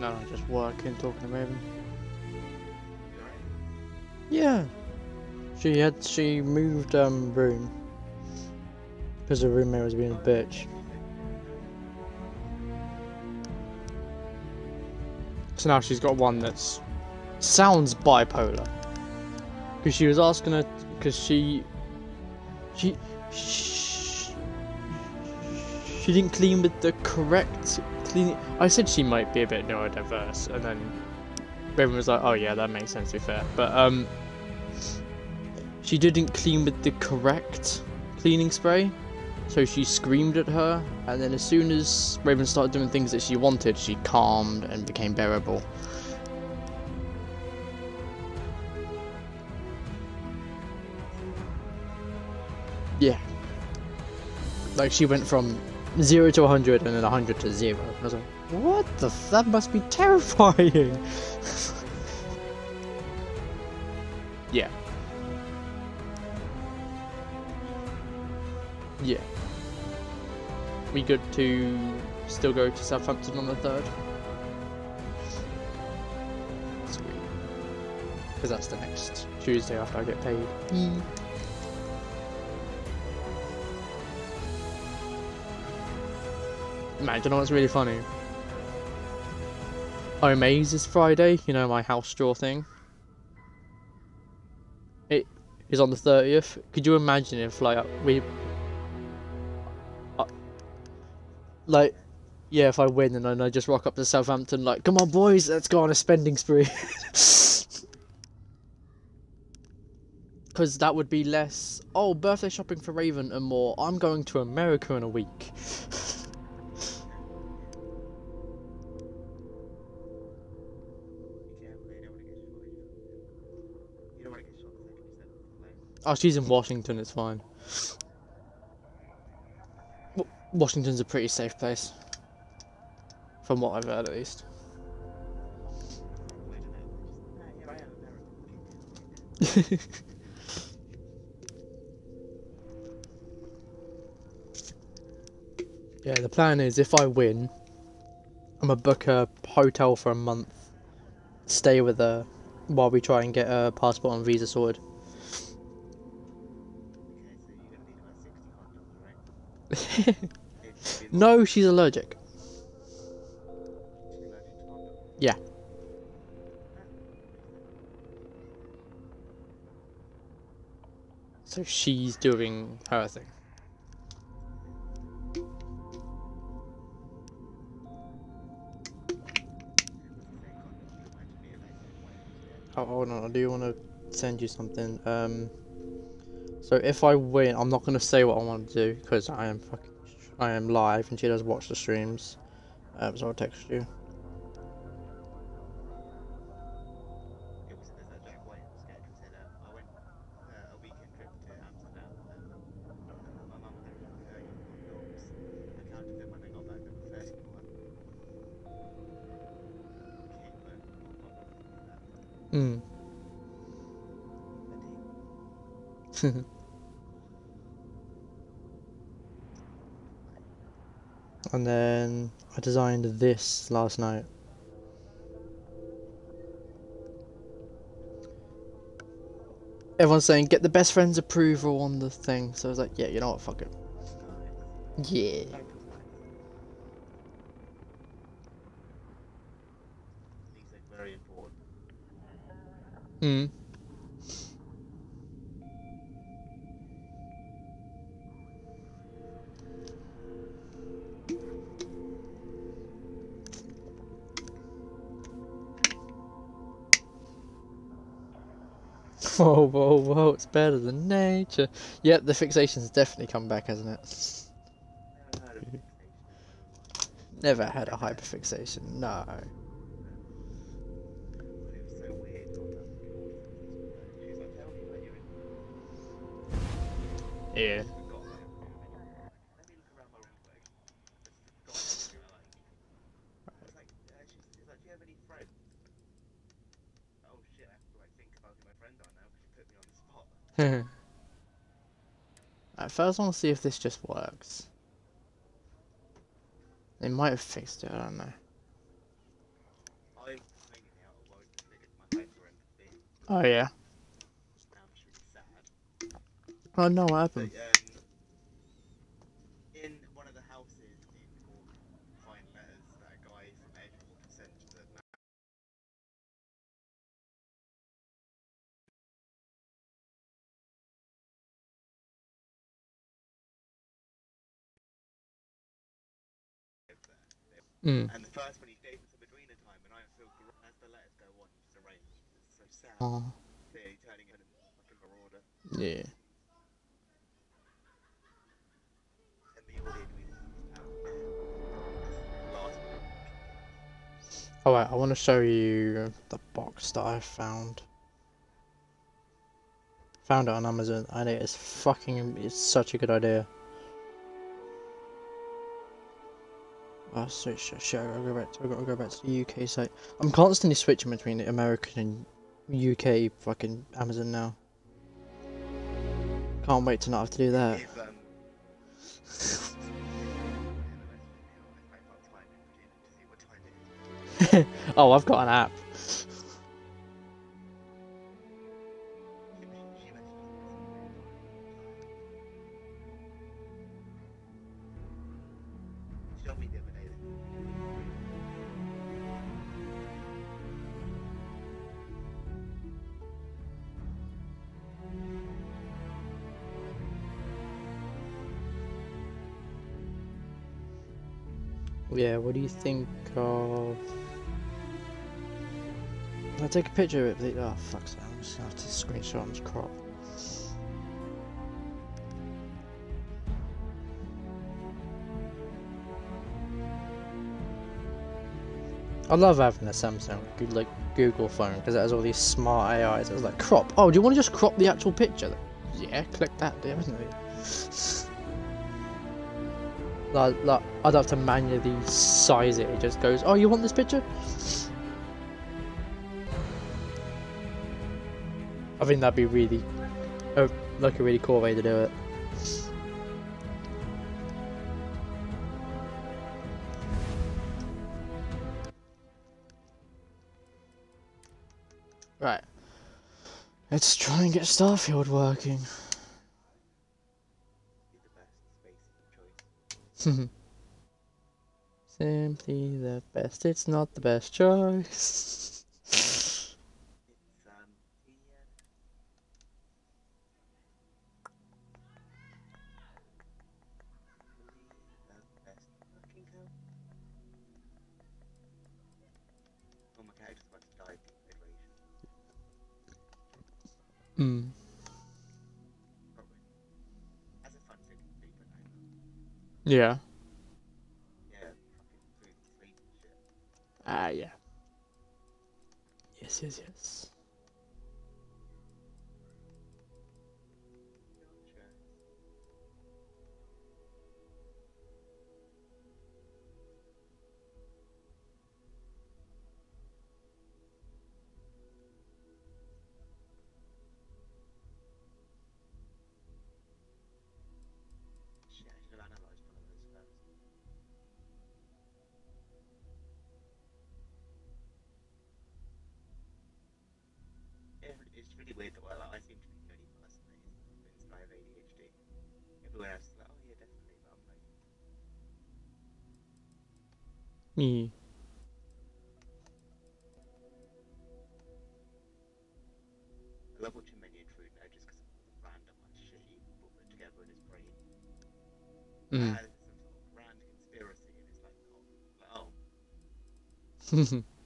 No, no, just working, talking to Raven. Yeah. She had she moved um room because her roommate was being a bitch. So now she's got one that's sounds bipolar. Because she was asking her, because she, she, she, she didn't clean with the correct I said she might be a bit neurodiverse, and then Raven was like, "Oh yeah, that makes sense. To be fair, but um, she didn't clean with the correct cleaning spray." So she screamed at her, and then as soon as Raven started doing things that she wanted, she calmed and became bearable. Yeah. Like she went from 0 to 100 and then 100 to 0. I was like, what the f- that must be terrifying! yeah. Yeah. We good to still go to Southampton on the 3rd? Sweet. Because that's the next Tuesday after I get paid. Man, do you know what's really funny? Omaze is Friday, you know, my house draw thing. It is on the 30th. Could you imagine if, like, we. Uh, like, yeah, if I win and then I just rock up to Southampton, like, come on, boys, let's go on a spending spree. Because that would be less, oh, birthday shopping for Raven and more, I'm going to America in a week. Oh, she's in Washington, it's fine. Washington's a pretty safe place. From what I've heard, at least. yeah, the plan is if I win, I'm gonna book a hotel for a month, stay with her while we try and get a passport and visa sorted. no, she's allergic. Yeah. So she's doing her thing. Oh, hold on, I do want to send you something. Um, so if I win, I'm not going to say what I want to do because I am fucking, I am live and she does watch the streams. Um, so I'll text you. and then I designed this last night. Everyone's saying get the best friend's approval on the thing, so I was like, yeah, you know what, fuck it. Yeah. Hmm. Whoa, whoa, whoa, it's better than nature. Yep, the fixation's definitely come back, hasn't it? Never had a hyperfixation, no. Yeah. At first, I want to see if this just works. They might have fixed it, I don't know. Oh yeah. Oh no, what happened? But, yeah. Mm. And the first one he gave us a Madrina time, and I feel as the letters go on, it's arranged. It's so sad. Clearly turning into fucking marauder. yeah. And the audio is out there. Last week. Wait, I want to show you the box that I found. Found it on Amazon, and it is fucking. It's such a good idea. Oh, so shit, I gotta go back. To, I gotta go back to the UK site. I'm constantly switching between the American and UK fucking Amazon now. Can't wait to not have to do that. Um, I can't type in to see what time it is. oh, I've got an app. Yeah, what do you think of? I'll take a picture of it. Oh, fuck's sake, I'm just gonna have to screenshot and crop. I love having a Samsung like Google phone because it has all these smart AIs. It's like crop. Oh, do you want to just crop the actual picture? Yeah, click that. Yeah, isn't it? Like, like, I'd have to manually size it. It just goes, oh, you want this picture? I think that'd be really, oh, like a really cool way to do it. Right. Let's try and get Starfield working. be the best space choice. Simply the best. It's not the best choice. It's hmm. Yeah. Yeah, fucking food and sleep and shit. Ah, yeah. Yes, yes, yes. That well, I seem to be the only person that is convinced I have ADHD. Everyone else is like, oh yeah, definitely, but I'm like, Me. I love watching Menu True now just because of all the random like, shit he will put together in his brain. Mm. As some sort of grand conspiracy, and it's like, oh, like,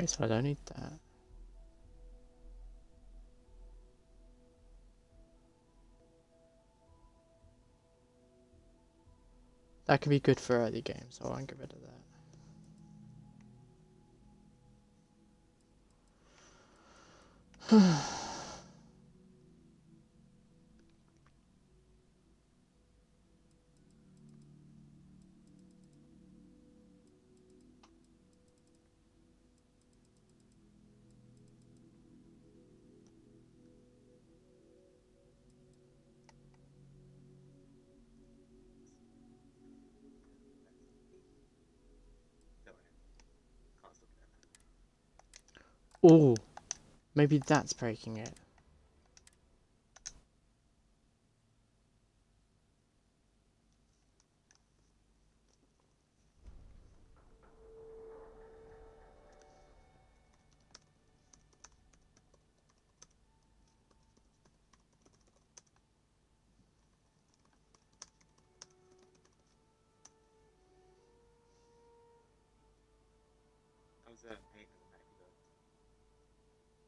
Okay, so I don't need that. That could be good for early games, so I won't get rid of that. Oh, maybe that's breaking it. How's that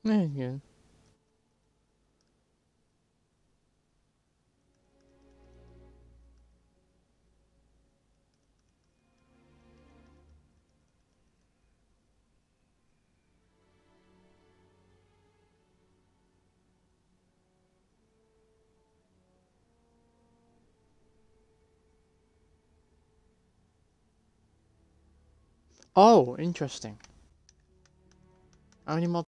yeah. Oh, interesting. How many mods?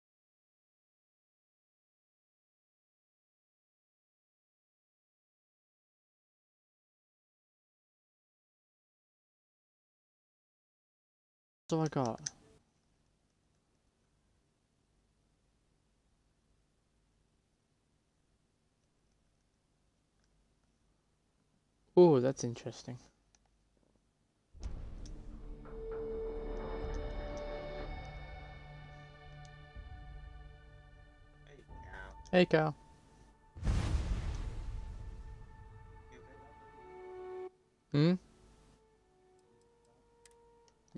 Do I got? Oh, that's interesting. Hey, Cal. Hmm?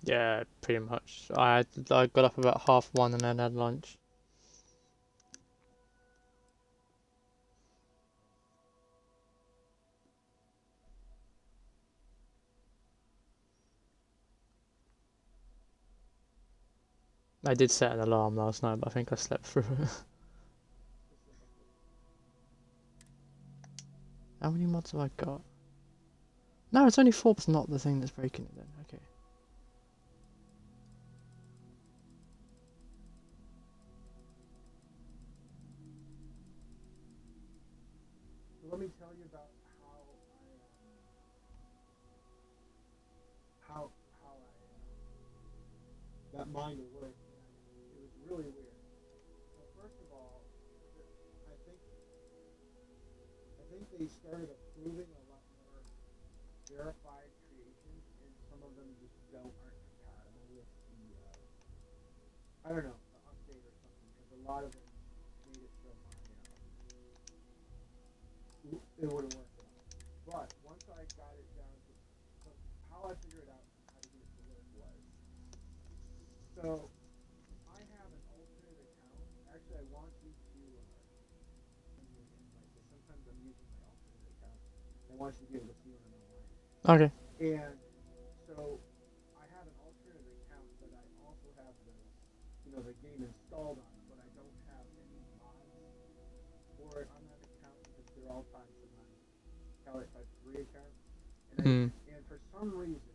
Yeah, pretty much. I I got up about half one and then had lunch. I did set an alarm last night, but I think I slept through it. How many mods have I got? No, it's only four, but not the thing that's breaking it then. Okay. Uh, got mine work. It was really weird. So first of all, I think I think they started approving a lot more verified creations, and some of them just don't aren't compatible with the uh, I don't know the update or something because a lot of them made it so my it wouldn't work at all. But once I got it down to so how I figured out how to get it to work was so I have an alternate account. Actually, I want you to uh, send me an invite because sometimes I'm using my alternate account. I want you to be able to see when I'm online. Okay. And so I have an alternate account, but I also have the you know the game installed on it, but I don't have any mods for it on that account because they're all tied to my Cal 853 account. And, I, Hmm. and for some reason,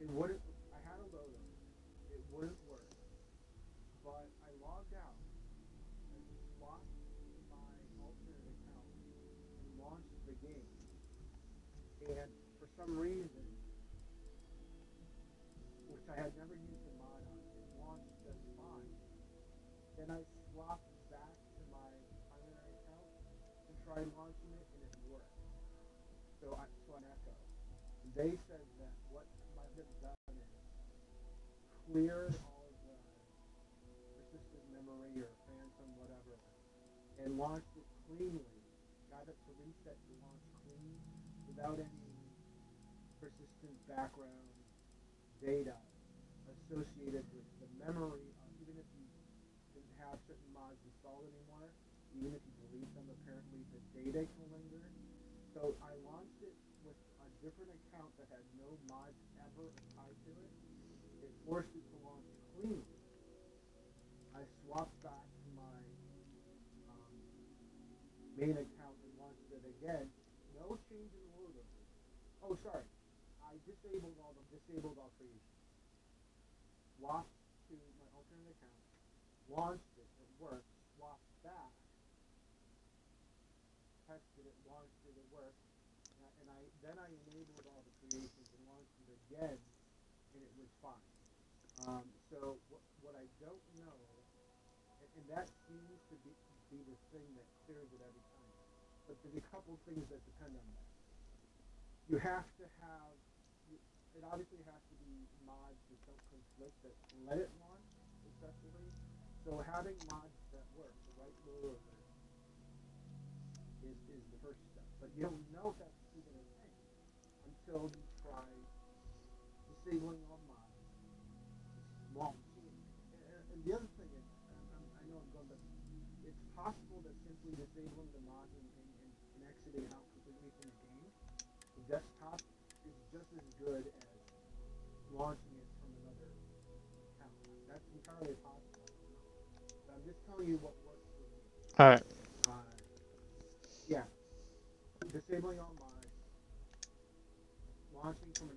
it wouldn't. I had a load of it. It wouldn't work. But I logged out. I swapped my alternate account and launched the game. And for some reason, which I had never used a mod on, it launched just fine. Then I swapped back to my primary account and tried launching it, and it worked. So I so on Echo, they said that what might have done is cleared all of the persistent memory or phantom whatever, and launched it cleanly. Got it to reset launch clean without any persistent background data associated with the memory of even if you didn't have certain mods installed anymore, even if you delete them, apparently the data can linger. So I launched it with a different account that had no mods ever tied to it. It forced it no change in the logo. Oh, sorry. I disabled all the disabled all creations. Swapped to my alternate account. Launched it. It worked. Swapped back. Tested it. Launched it. It worked. And I, and I then I enabled all the creations and launched it again, and it was fine. Um, so what, what I don't know, and, and that seems to be, be the thing that clears it every time. But there's a couple things that depend on that. You have to have, it obviously has to be mods that don't conflict that let it launch successfully. So having mods that work, the right load is, is the first step. But you don't know if that's even a thing until you try disabling all disabling the and, and, and, and exiting out completely from the game, the desktop is just as good as launching it from another account. That's entirely possible. So I'm just telling you what works for me. Alright. Uh, yeah. Disabling all mods. Launching from